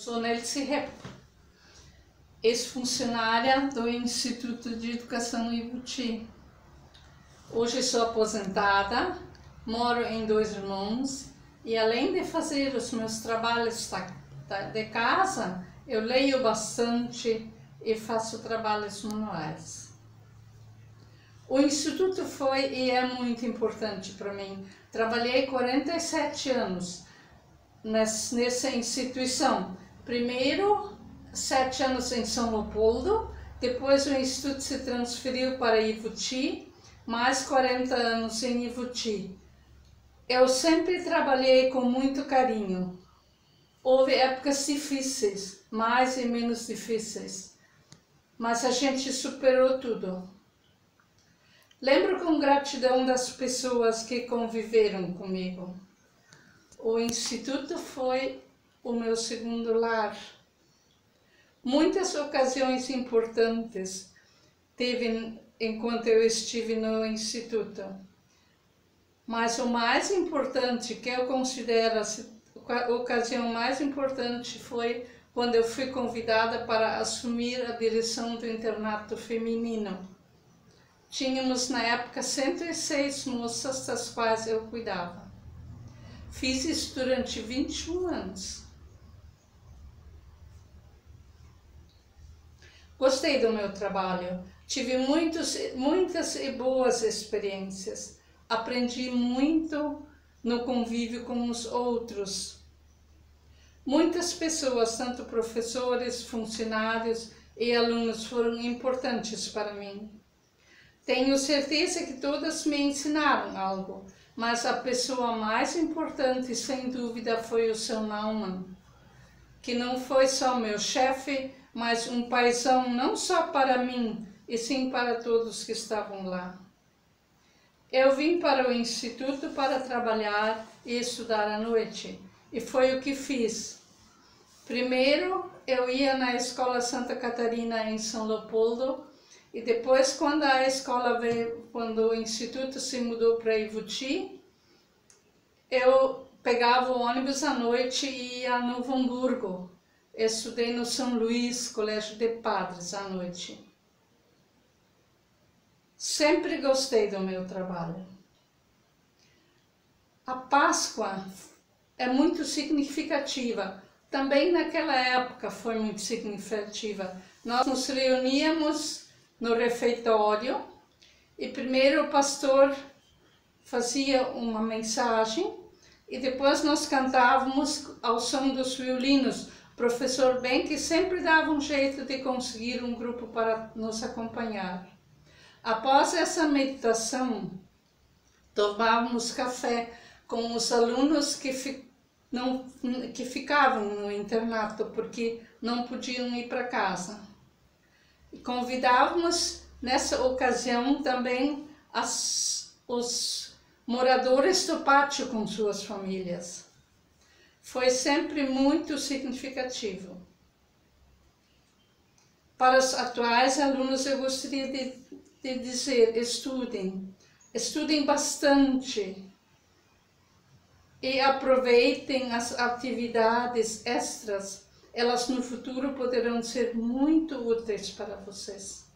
Sou Nelce Rep, ex-funcionária do Instituto de Educação Ibuti. Hoje sou aposentada, moro em Dois Irmãos e além de fazer os meus trabalhos de casa, eu leio bastante e faço trabalhos manuais. O Instituto foi e é muito importante para mim. Trabalhei 47 anos nessa instituição. Primeiro, sete anos em São Leopoldo, depois o Instituto se transferiu para Ivuti, mais 40 anos em Ivuti. Eu sempre trabalhei com muito carinho. Houve épocas difíceis, mais e menos difíceis, mas a gente superou tudo. Lembro com gratidão das pessoas que conviveram comigo. O Instituto foi o meu segundo lar. Muitas ocasiões importantes teve enquanto eu estive no Instituto. Mas o mais importante, que eu considero a ocasião mais importante, foi quando eu fui convidada para assumir a direção do internato feminino. Tínhamos na época 106 moças das quais eu cuidava. Fiz isso durante 21 anos. Gostei do meu trabalho, tive muitos, muitas e boas experiências, aprendi muito no convívio com os outros. Muitas pessoas, tanto professores, funcionários e alunos, foram importantes para mim. Tenho certeza que todas me ensinaram algo, mas a pessoa mais importante, sem dúvida, foi o seu Naumann, que não foi só meu chefe, mas um paizão não só para mim, e sim para todos que estavam lá. Eu vim para o instituto para trabalhar e estudar à noite, e foi o que fiz. Primeiro, eu ia na Escola Santa Catarina em São Leopoldo, e depois, quando a escola veio, quando o instituto se mudou para Ivuti, eu pegava o ônibus à noite e ia a Novo Hamburgo. estudei no São Luís, Colégio de Padres, à noite. Sempre gostei do meu trabalho. A Páscoa é muito significativa. Também naquela época foi muito significativa. Nós nos reuníamos no refeitório e primeiro o pastor fazia uma mensagem e depois nós cantávamos ao som dos violinos. O professor Benck sempre dava um jeito de conseguir um grupo para nos acompanhar. Após essa meditação, tomávamos café com os alunos que, fi, não, que ficavam no internato porque não podiam ir para casa. E convidávamos nessa ocasião também as, os moradores do pátio com suas famílias. Foi sempre muito significativo. Para os atuais alunos, eu gostaria de, de dizer: estudem, estudem bastante e aproveitem as atividades extras elas no futuro poderão ser muito úteis para vocês.